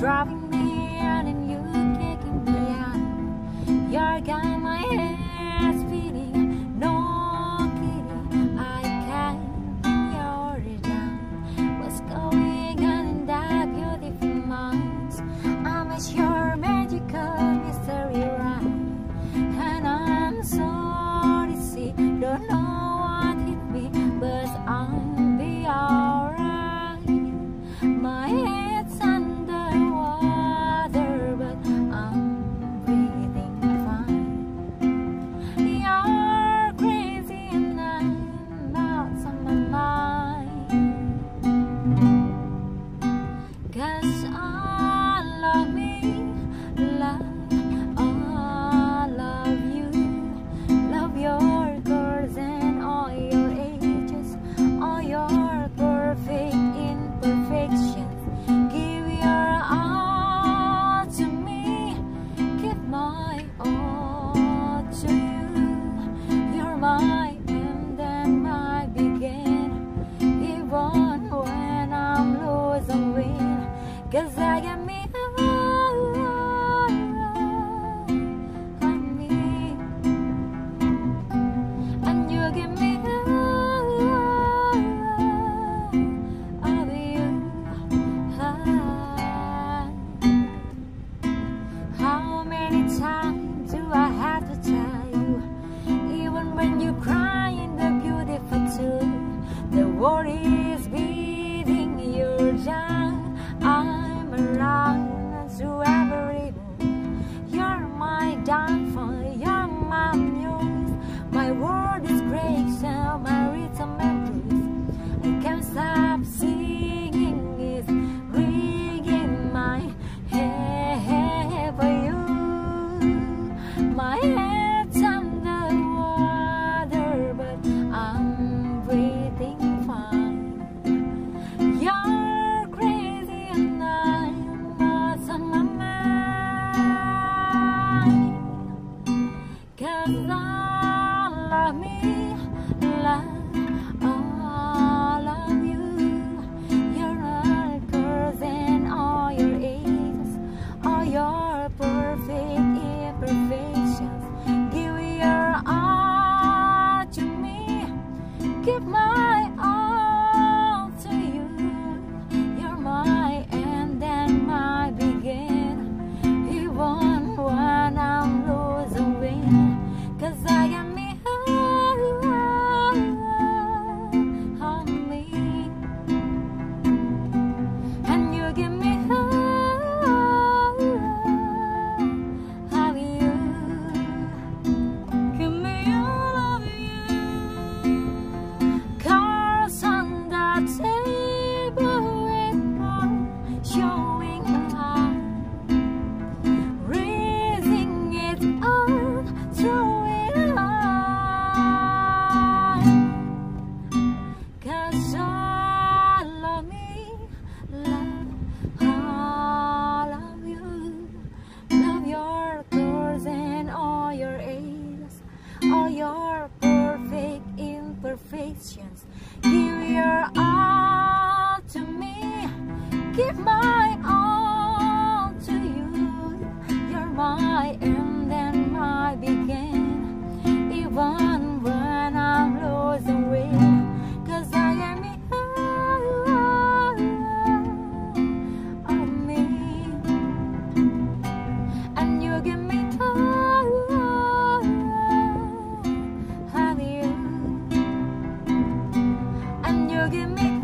driving me out and you kicking me out. You're got my hair speeding, no kidding. I can't you're down. What's going on in that beautiful mind? I'm as sure. as I Give your all. give me